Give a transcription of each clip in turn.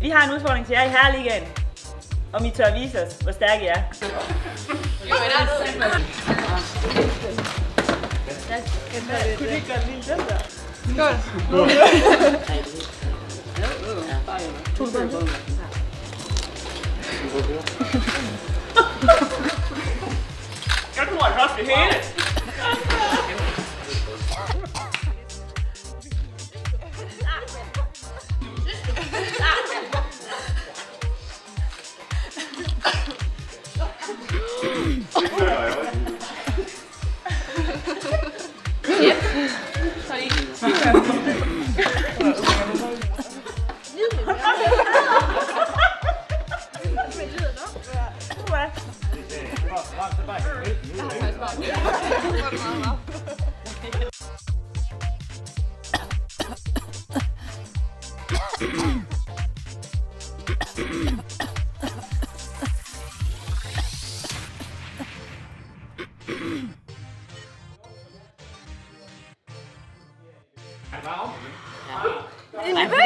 Vi har en udfordring til jer i Herreligaen. Om I tør vise os, hvor stærke I er. Jeg tror, at også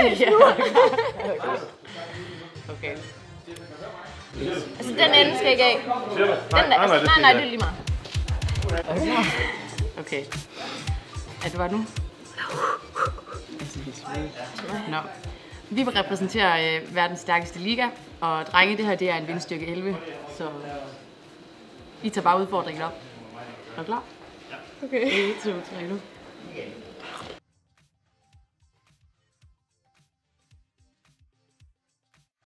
det hele. Okay. Altså, den ende skal ikke af. Den der, altså, nej, nej, det er lige meget. Okay. Er det bare nu? Nå. Vi vil repræsentere øh, verdens stærkeste liga, og drenge, det her det er en vindstyrke 11, så I tager bare udfordringen op. Er du klar? Okay. 1, 2, 3, nu.